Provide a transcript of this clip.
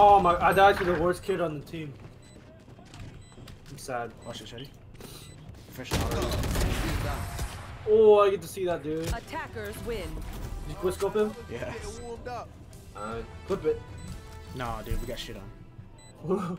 Oh my, I died to the worst kid on the team. I'm sad. Watch this, ready? Fresh. Oh, I get to see that dude. Attackers win. you quick scope him? Yeah. Uh, clip it. Nah, dude, we got shit on.